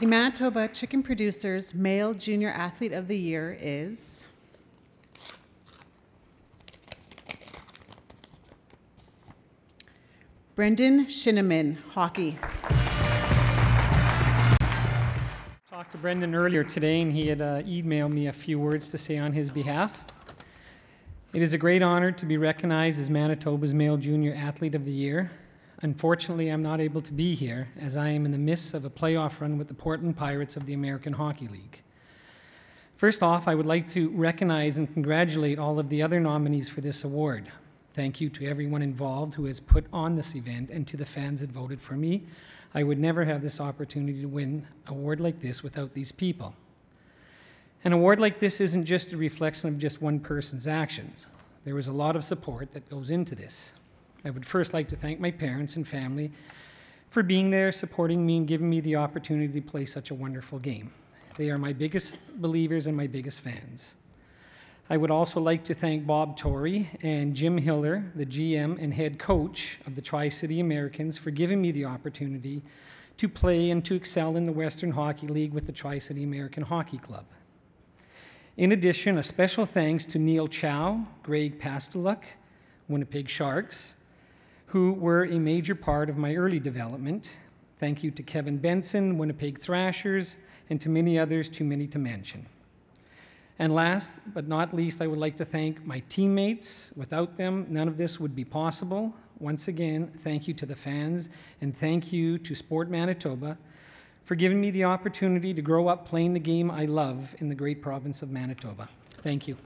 The Manitoba Chicken Producers Male Junior Athlete of the Year is Brendan Shinnimin, hockey. Talked to Brendan earlier today, and he had uh, emailed me a few words to say on his behalf. It is a great honor to be recognized as Manitoba's Male Junior Athlete of the Year. Unfortunately, I'm not able to be here as I am in the midst of a playoff run with the Portland Pirates of the American Hockey League. First off, I would like to recognize and congratulate all of the other nominees for this award. Thank you to everyone involved who has put on this event and to the fans that voted for me. I would never have this opportunity to win an award like this without these people. An award like this isn't just a reflection of just one person's actions. There is a lot of support that goes into this. I would first like to thank my parents and family for being there, supporting me, and giving me the opportunity to play such a wonderful game. They are my biggest believers and my biggest fans. I would also like to thank Bob Tory and Jim Hiller, the GM and head coach of the Tri City Americans, for giving me the opportunity to play and to excel in the Western Hockey League with the Tri City American Hockey Club. In addition, a special thanks to Neil Chow, Greg Pastuluk, Winnipeg Sharks, who were a major part of my early development. Thank you to Kevin Benson, Winnipeg Thrashers, and to many others, too many to mention. And last but not least, I would like to thank my teammates. Without them, none of this would be possible. Once again, thank you to the fans, and thank you to Sport Manitoba for giving me the opportunity to grow up playing the game I love in the great province of Manitoba. Thank you.